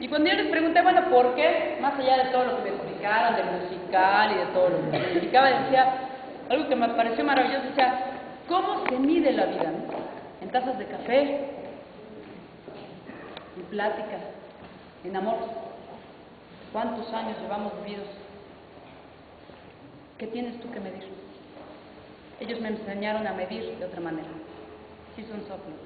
Y cuando yo les pregunté, bueno, ¿por qué? Más allá de todo lo que me explicaron, del musical y de todo lo que me explicaba, decía, algo que me pareció maravilloso, decía, ¿cómo se mide la vida? En tazas de café, en pláticas, en amor. ¿Cuántos años llevamos vividos? ¿Qué tienes tú que medir? Ellos me enseñaron a medir de otra manera. Sí son soplos.